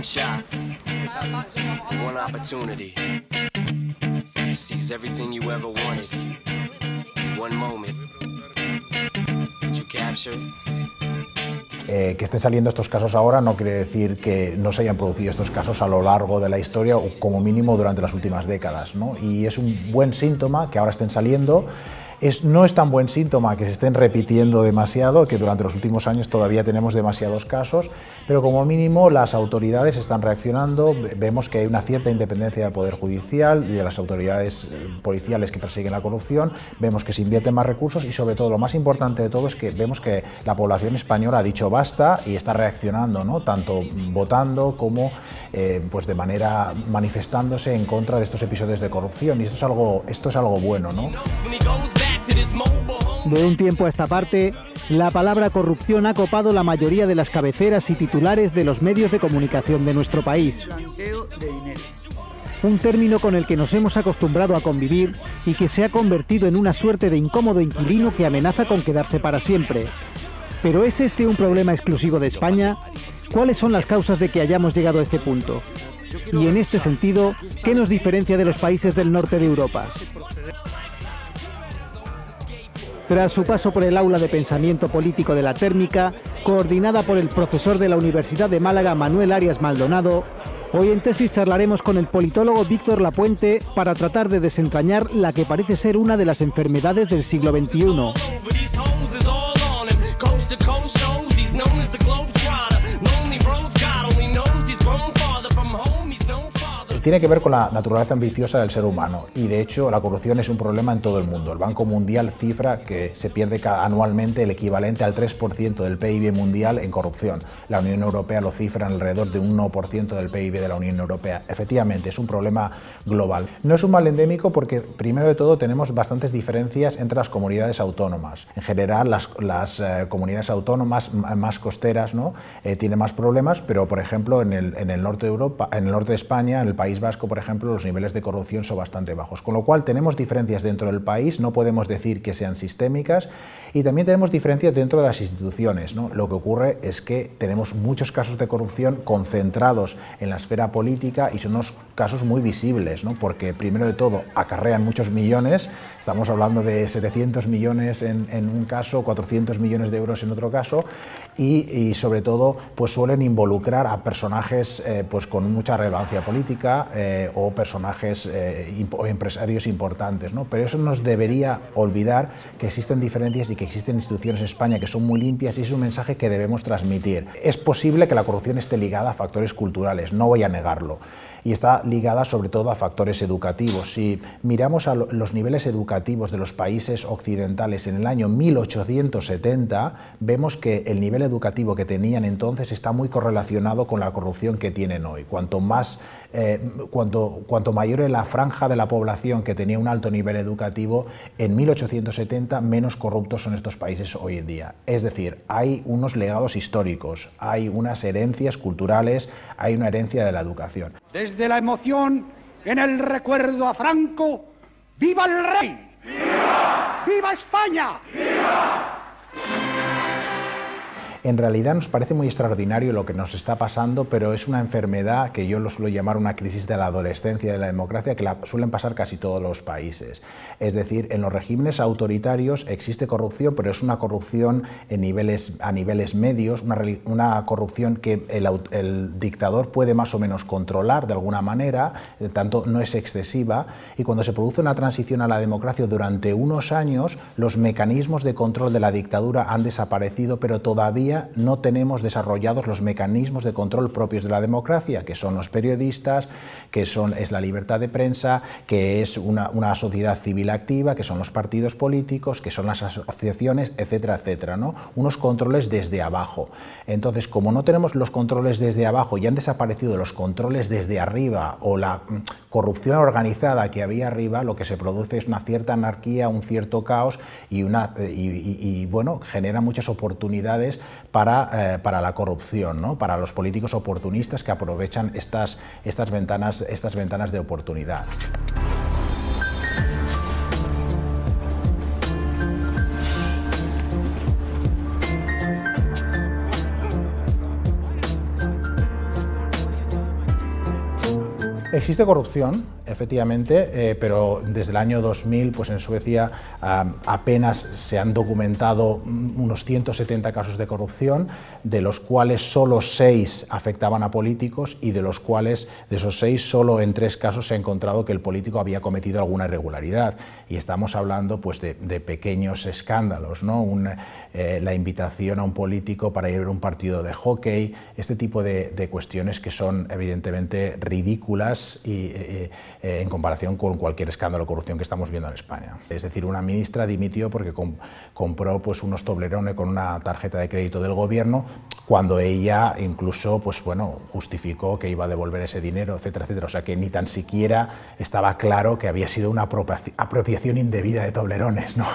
one shot, one opportunity to seize everything you ever wanted. One moment. Did you capture Eh, que estén saliendo estos casos ahora no quiere decir que no se hayan producido estos casos a lo largo de la historia o como mínimo durante las últimas décadas. ¿no? Y es un buen síntoma que ahora estén saliendo no es tan buen síntoma que se estén repitiendo demasiado, que durante los últimos años todavía tenemos demasiados casos, pero como mínimo las autoridades están reaccionando, vemos que hay una cierta independencia del Poder Judicial y de las autoridades eh, policiales que persiguen la corrupción, vemos que se invierten más recursos y sobre todo lo más importante de todo es que vemos que la población española ha dicho basta y está reaccionando, ¿no? tanto votando como eh, pues de manera manifestándose en contra de estos episodios de corrupción y esto es algo, esto es algo bueno. ¿no? De un tiempo a esta parte, la palabra corrupción ha copado la mayoría de las cabeceras y titulares de los medios de comunicación de nuestro país. Un término con el que nos hemos acostumbrado a convivir y que se ha convertido en una suerte de incómodo inquilino que amenaza con quedarse para siempre. ¿Pero es este un problema exclusivo de España? ¿Cuáles son las causas de que hayamos llegado a este punto? Y en este sentido, ¿qué nos diferencia de los países del norte de Europa? Tras su paso por el aula de pensamiento político de la térmica, coordinada por el profesor de la Universidad de Málaga Manuel Arias Maldonado, hoy en tesis charlaremos con el politólogo Víctor Lapuente para tratar de desentrañar la que parece ser una de las enfermedades del siglo XXI. Tiene que ver con la naturaleza ambiciosa del ser humano y de hecho la corrupción es un problema en todo el mundo. El Banco Mundial cifra que se pierde anualmente el equivalente al 3% del PIB mundial en corrupción. La Unión Europea lo cifra alrededor de un 1% del PIB de la Unión Europea. Efectivamente, es un problema global. No es un mal endémico porque primero de todo tenemos bastantes diferencias entre las comunidades autónomas. En general las, eh, comunidades autónomas más costeras ¿no? Eh, tienen más problemas, pero por ejemplo en el, en el norte de Europa, en el norte de España, en el país País Vasco, por ejemplo, los niveles de corrupción son bastante bajos. Con lo cual tenemos diferencias dentro del país, no podemos decir que sean sistémicas, y también tenemos diferencias dentro de las instituciones. ¿no? Lo que ocurre es que tenemos muchos casos de corrupción concentrados en la esfera política y son unos casos muy visibles, ¿no? porque primero de todo acarrean muchos millones, estamos hablando de 700 millones en, un caso, 400 millones de euros en otro caso, y, sobre todo pues suelen involucrar a personajes eh, pues con mucha relevancia política, eh, o personajes eh, o empresarios importantes. ¿no? Pero eso nos debería olvidar que existen diferencias y que existen instituciones en España que son muy limpias y es un mensaje que debemos transmitir. Es posible que la corrupción esté ligada a factores culturales, no voy a negarlo y está ligada sobre todo a factores educativos. Si miramos a los niveles educativos de los países occidentales en el año 1870, vemos que el nivel educativo que tenían entonces está muy correlacionado con la corrupción que tienen hoy. Cuanto, más, eh, cuanto, cuanto mayor es la franja de la población que tenía un alto nivel educativo, en 1870 menos corruptos son estos países hoy en día. Es decir, hay unos legados históricos, hay unas herencias culturales, hay una herencia de la educación la emoción en el recuerdo a Franco, ¡viva el rey! ¡Viva! ¡Viva España! ¡Viva! En realidad nos parece muy extraordinario lo que nos está pasando, pero es una enfermedad que yo lo suelo llamar una crisis de la adolescencia de la democracia, que la suelen pasar casi todos los países. Es decir, en los regímenes autoritarios existe corrupción, pero es una corrupción en niveles, a niveles medios, una, corrupción que el, dictador puede más o menos controlar de alguna manera, eh, tanto no es excesiva, y cuando se produce una transición a la democracia durante unos años, los mecanismos de control de la dictadura han desaparecido, pero todavía no tenemos desarrollados los mecanismos de control propios de la democracia, que son los periodistas, que son, es la libertad de prensa, que es una, sociedad civil activa, que son los partidos políticos, que son las asociaciones, etcétera, etcétera. ¿no? Unos controles desde abajo. Entonces, como no tenemos los controles desde abajo y han desaparecido los controles desde arriba o la mm, corrupción organizada que había arriba, lo que se produce es una cierta anarquía, un cierto caos y, una, eh, y bueno, genera muchas oportunidades para, eh, para la corrupción, ¿no? para los políticos oportunistas que aprovechan estas, estas, ventanas, estas ventanas de oportunidad. Existe corrupción, efectivamente, eh, pero desde el año 2000, pues en Suecia apenas se han documentado unos 170 casos de corrupción, de los cuales solo seis afectaban a políticos y de los cuales, de esos seis, solo en tres casos se ha encontrado que el político había cometido alguna irregularidad. Y estamos hablando pues, de, pequeños escándalos, ¿no? Eh, la invitación a un político para ir a un partido de hockey, este tipo de, de cuestiones que son evidentemente ridículas y, eh, eh, en comparación con cualquier escándalo de corrupción que estamos viendo en España. Es decir, una ministra dimitió porque compró pues, unos toblerones con una tarjeta de crédito del gobierno cuando ella incluso pues, bueno, justificó que iba a devolver ese dinero, etcétera, etcétera. O sea que ni tan siquiera estaba claro que había sido una apropiación indebida de toblerones. ¿no?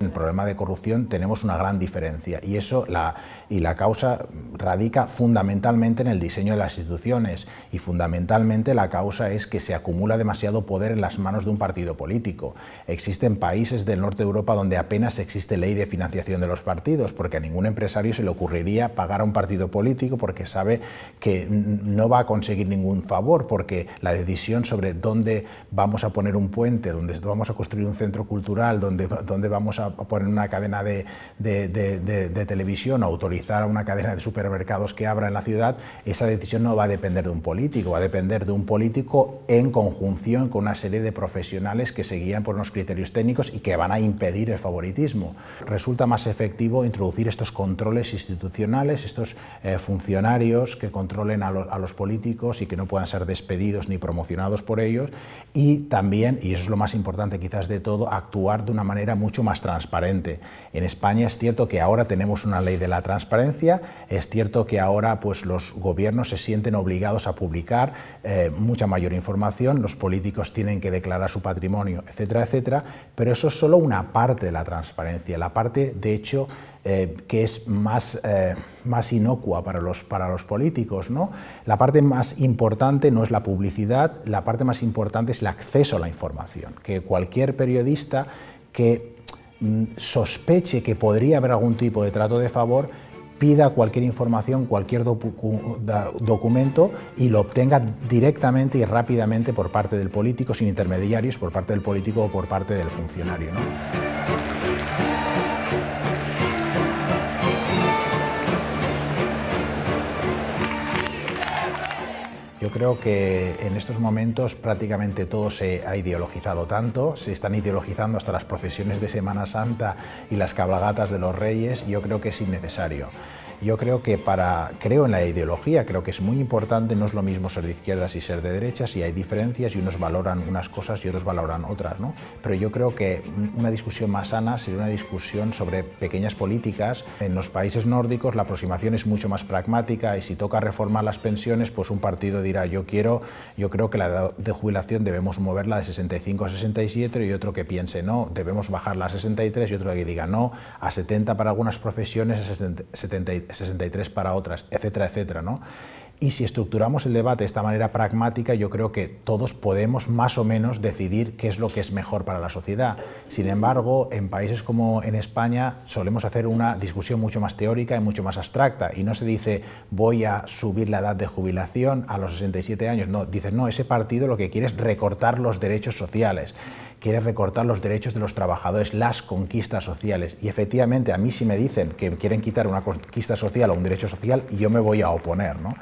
En el problema de corrupción tenemos una gran diferencia y eso la, y la causa radica fundamentalmente en el diseño de las instituciones y fundamentalmente la causa es que se acumula demasiado poder en las manos de un partido político. Existen países del norte de Europa donde apenas existe ley de financiación de los partidos porque a ningún empresario se le ocurriría pagar a un partido político porque sabe que no va a conseguir ningún favor porque la decisión sobre dónde vamos a poner un puente, dónde vamos a construir un centro cultural, dónde, dónde vamos a poner una cadena de, televisión o autorizar a una cadena de supermercados que abra en la ciudad, esa decisión no va a depender de un político, va a depender de un político en conjunción con una serie de profesionales que se guían por unos criterios técnicos y que van a impedir el favoritismo. Resulta más efectivo introducir estos controles institucionales, estos eh, funcionarios que controlen a, a los políticos y que no puedan ser despedidos ni promocionados por ellos y también, y eso es lo más importante quizás de todo, actuar de una manera mucho más transparente transparente. En España es cierto que ahora tenemos una ley de la transparencia, es cierto que ahora pues, los gobiernos se sienten obligados a publicar eh, mucha mayor información, los políticos tienen que declarar su patrimonio, etcétera, etcétera, pero eso es solo una parte de la transparencia. La parte, de hecho, eh, que es más, eh, más inocua para los, para los políticos. ¿no? La parte más importante no es la publicidad, la parte más importante es el acceso a la información, que cualquier periodista que sospeche que podría haber algún tipo de trato de favor, pida cualquier información, cualquier documento y lo obtenga directamente y rápidamente por parte del político, sin intermediarios, por parte del político o por parte del funcionario. Yo creo que en estos momentos prácticamente todo se ha ideologizado tanto, se están ideologizando hasta las procesiones de Semana Santa y las cabalgatas de los reyes, y yo creo que es innecesario. Yo creo que para, creo en la ideología, creo que es muy importante, no es lo mismo ser de izquierdas y ser de derechas, y hay diferencias y unos valoran unas cosas y otros valoran otras, ¿no? Pero yo creo que una discusión más sana sería una discusión sobre pequeñas políticas. En los países nórdicos la aproximación es mucho más pragmática y si toca reformar las pensiones, pues un partido dirá yo quiero, yo creo que la edad de jubilación debemos moverla de 65 a 67 y otro que piense no, debemos bajarla a 63 y otro que diga no, a 70 para algunas profesiones, a 70, 63 para otras, etcétera, etcétera. ¿no? Y si estructuramos el debate de esta manera pragmática, yo creo que todos podemos más o menos decidir qué es lo que es mejor para la sociedad. Sin embargo, en países como en España solemos hacer una discusión mucho más teórica y mucho más abstracta. Y no se dice voy a subir la edad de jubilación a los 67 años. No, dices no, ese partido lo que quiere es recortar los derechos sociales quiere recortar los derechos de los trabajadores, las conquistas sociales. Y efectivamente, a mí si me dicen que quieren quitar una conquista social o un derecho social, yo me voy a oponer. ¿no?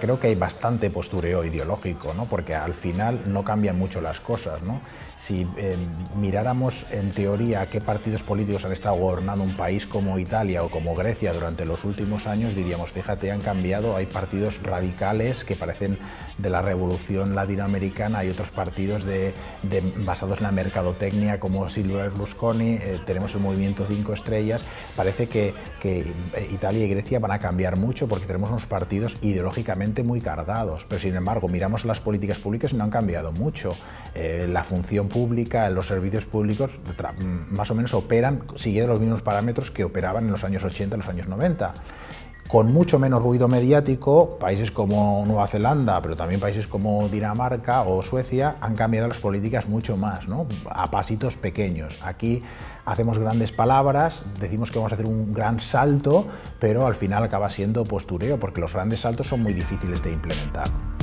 creo que hay bastante postureo ideológico, ¿no? porque al final no cambian mucho las cosas. ¿no? Si eh, miráramos en teoría qué partidos políticos han estado gobernando un país como Italia o como Grecia durante los últimos años, diríamos, fíjate, han cambiado, hay partidos radicales que parecen de la revolución latinoamericana, hay otros partidos de, basados en la mercadotecnia como Silvio Berlusconi, eh, tenemos el movimiento Cinco Estrellas, parece que, que eh, Italia y Grecia van a cambiar mucho porque tenemos unos partidos ideológicamente muy cargados, pero sin embargo miramos las políticas públicas y no han cambiado mucho. Eh, la función pública, los servicios públicos más o menos operan siguiendo los mismos parámetros que operaban en los años 80 y los años 90 con mucho menos ruido mediático, países como Nueva Zelanda, pero también países como Dinamarca o Suecia han cambiado las políticas mucho más, ¿no? a pasitos pequeños. Aquí hacemos grandes palabras, decimos que vamos a hacer un gran salto, pero al final acaba siendo postureo, porque los grandes saltos son muy difíciles de implementar.